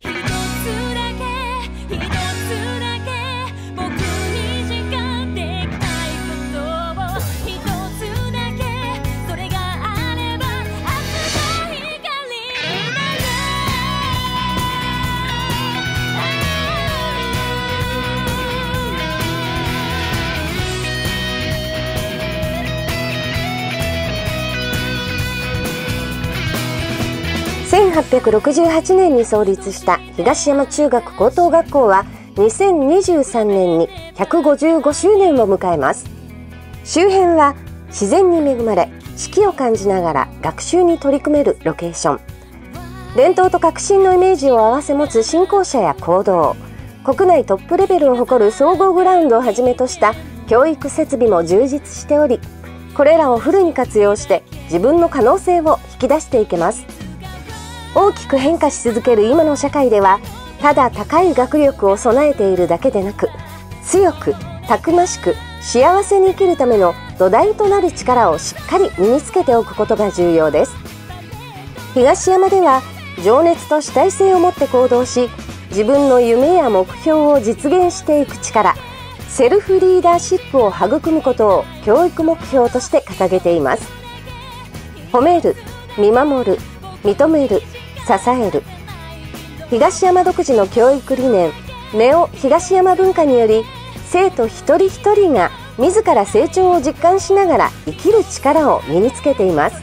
一つ1868年に創立した東山中学高等学校は2023年に155周年を迎えます。周辺は自然に恵まれ四季を感じながら学習に取り組めるロケーション。伝統と革新のイメージを併せ持つ新校舎や行動。国内トップレベルを誇る総合グラウンドをはじめとした教育設備も充実しておりこれらをフルに活用して自分の可能性を引き出していけます。大きく変化し続ける今の社会ではただ高い学力を備えているだけでなく強くたくましく幸せに生きるための土台となる力をしっかり身につけておくことが重要です。東山では情熱と主体性を持って行動し自分の夢や目標を実現していく力セルフリーダーシップを育むことを教育目標として掲げています。褒める見守る認める支える。東山独自の教育理念ネオ東山文化により生徒一人一人が自ら成長を実感しながら生きる力を身につけています。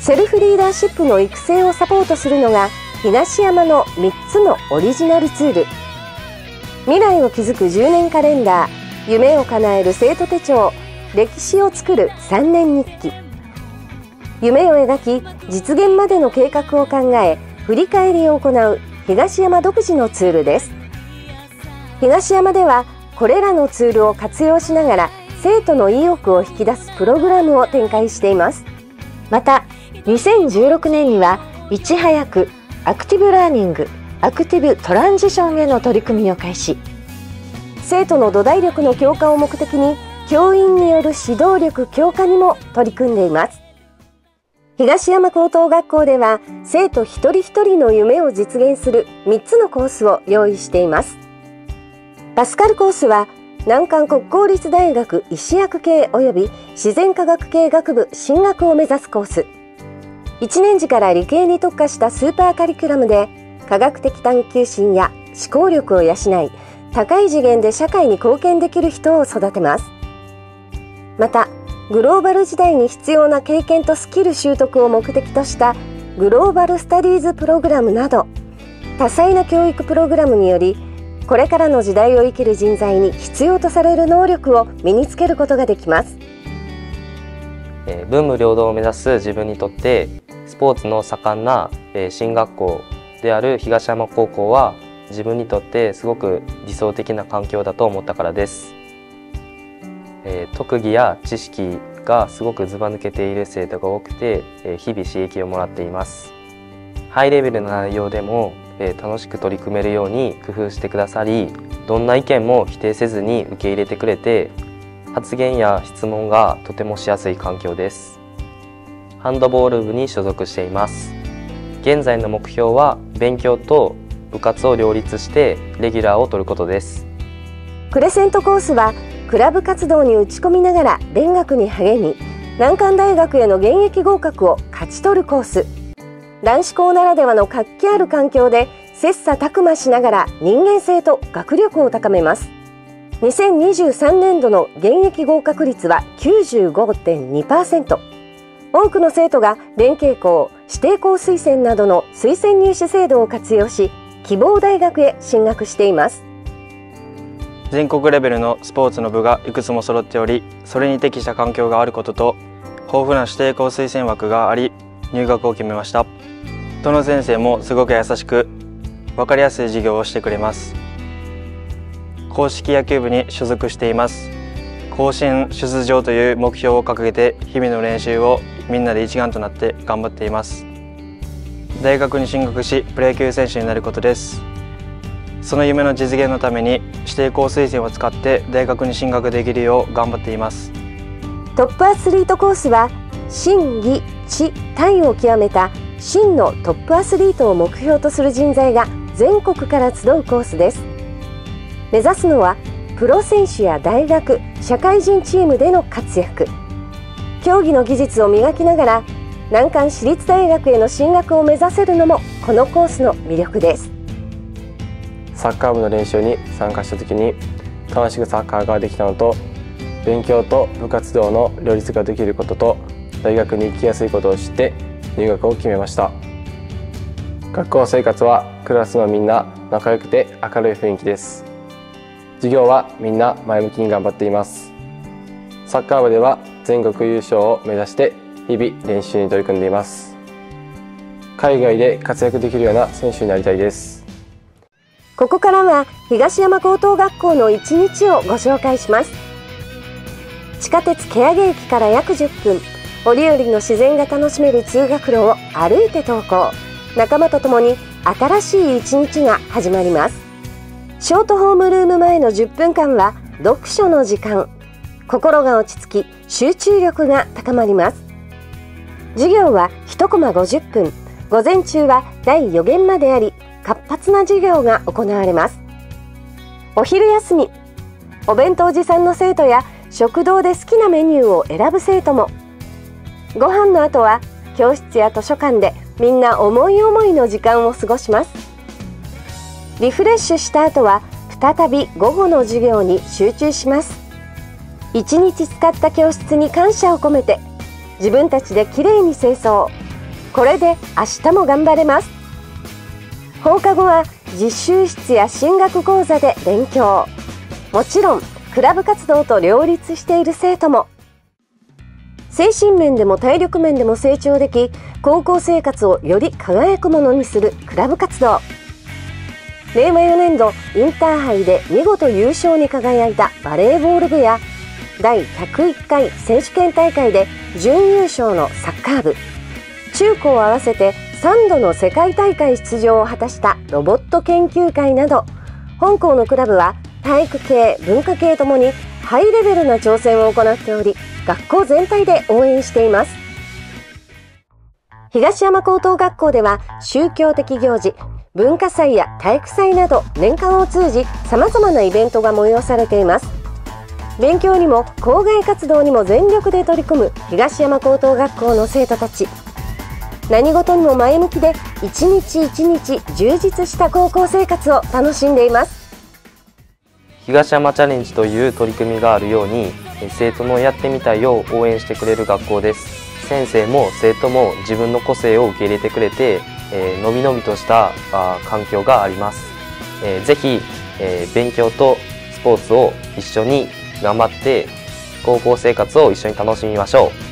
セルフリーダーシップの育成をサポートするのが東山の3つのオリジナルツール。未来を築く10年カレンダー夢を叶える生徒手帳歴史を作る3年日記。夢を描き実現までの計画を考え振り返りを行う東山独自のツールです。東山ではこれらのツールを活用しながら生徒の意欲を引き出すプログラムを展開しています。また2016年にはいち早くアクティブラーニングアクティブトランジションへの取り組みを開始。生徒の土台力の強化を目的に教員による指導力強化にも取り組んでいます。東山高等学校では生徒一人一人の夢を実現する3つのコースを用意しています。パスカルコースは難関国公立大学医師薬系及び自然科学系学部進学を目指すコース。1年次から理系に特化したスーパーカリキュラムで科学的探求心や思考力を養い高い次元で社会に貢献できる人を育てます。またグローバル時代に必要な経験とスキル習得を目的としたグローバルスタディーズプログラムなど多彩な教育プログラムによりこれからの時代を生きる人材に必要とされる能力を身につけることができます。文武両道を目指す自分にとってスポーツの盛んな進学校である東山高校は自分にとってすごく理想的な環境だと思ったからです。えー、特技や知識がすごくずば抜けている生徒が多くて、えー、日々刺激をもらっています。ハイレベルな内容でも、えー、楽しく取り組めるように工夫してくださりどんな意見も否定せずに受け入れてくれて発言や質問がとてもしやすい環境です。ハンドボール部に所属しています。現在の目標は勉強と部活を両立してレギュラーを取ることです。クレセントコースはクラブ活動に打ち込みながら勉学に励み難関大学への現役合格を勝ち取るコース。男子校ならではの活気ある環境で切磋琢磨しながら人間性と学力を高めます。2023年度の現役合格率は95.2%多くの生徒が連携校指定校推薦などの推薦入試制度を活用し希望大学へ進学しています。全国レベルのスポーツの部がいくつも揃っておりそれに適した環境があることと豊富な指定校推薦枠があり入学を決めました。どの先生もすごく優しく分かりやすい授業をしてくれます。公式野球部に所属しています。甲子園出場という目標を掲げて日々の練習をみんなで一丸となって頑張っています。大学に進学しプロ野球選手になることです。その夢の実現のために指定校推薦を使って大学に進学できるよう頑張っています。トップアスリートコースは心技知体を極めた真のトップアスリートを目標とする人材が全国から集うコースです。目指すのはプロ選手や大学社会人チームでの活躍。競技の技術を磨きながら難関私立大学への進学を目指せるのもこのコースの魅力です。サッカー部の練習に参加した時に楽しくサッカーができたのと勉強と部活動の両立ができることと大学に行きやすいことを知って入学を決めました。学校生活はクラスのみんな仲良くて明るい雰囲気です。授業はみんな前向きに頑張っています。サッカー部では全国優勝を目指して日々練習に取り組んでいます。海外で活躍できるような選手になりたいです。ここからは東山高等学校の一日をご紹介します。地下鉄蹴上駅から約10分折々の自然が楽しめる通学路を歩いて登校。仲間と共に新しい一日が始まります。ショートホームルーム前の10分間は読書の時間。心が落ち着き集中力が高まります。授業は1コマ50分。午前中は第4限まであり活発な授業が行われます。お昼休みお弁当持参の生徒や食堂で好きなメニューを選ぶ生徒も。ご飯の後は教室や図書館でみんな思い思いの時間を過ごします。リフレッシュした後は再び午後の授業に集中します。一日使った教室に感謝を込めて自分たちできれいに清掃。これで明日も頑張れます。放課後は実習室や進学講座で勉強。もちろんクラブ活動と両立している生徒も。精神面でも体力面でも成長でき高校生活をより輝くものにするクラブ活動。令和4年度インターハイで見事優勝に輝いたバレーボール部や第101回選手権大会で準優勝のサッカー部。中高合わせて3度の世界大会出場を果たしたロボット研究会など本校のクラブは体育系文化系ともにハイレベルな挑戦を行っており学校全体で応援しています。東山高等学校では宗教的行事文化祭や体育祭など年間を通じ様々なイベントが催されています。勉強にも校外活動にも全力で取り組む東山高等学校の生徒たち。何事にも前向きで一日一日充実した高校生活を楽しんでいます。東山チャレンジという取り組みがあるように生徒のやってみたいを応援してくれる学校です。先生も生徒も自分の個性を受け入れてくれて、えー、のびのびとしたあ環境があります、えー、ぜひ、えー、勉強とスポーツを一緒に頑張って高校生活を一緒に楽しみましょう。